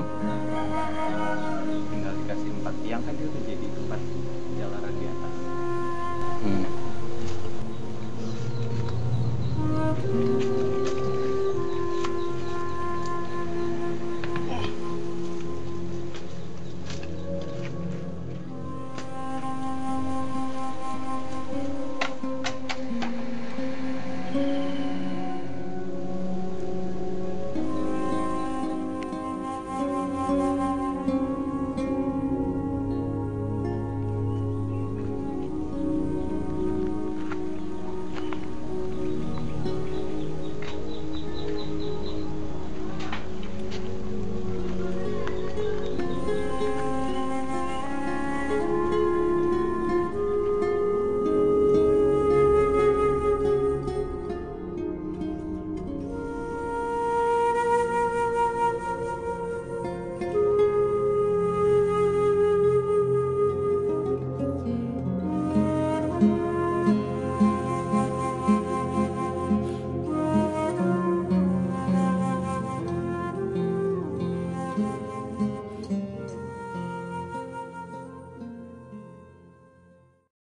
-hmm. tinggal dikasih empat tiang kan dia udah jadi tempat jalanan di atas hmm.